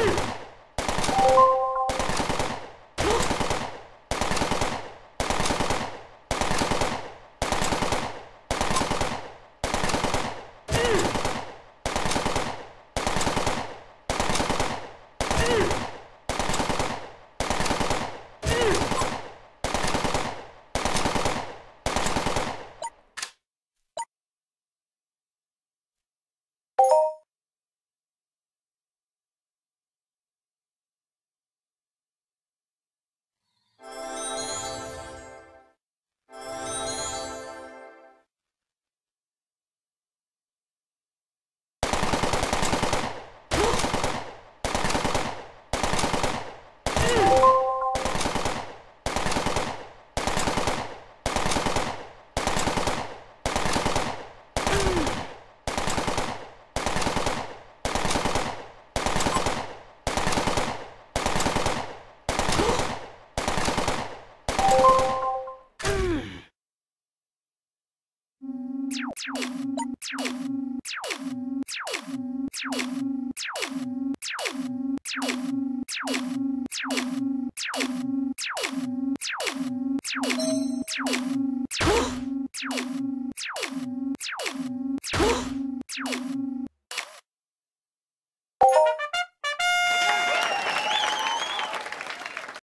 Woo! Thank you.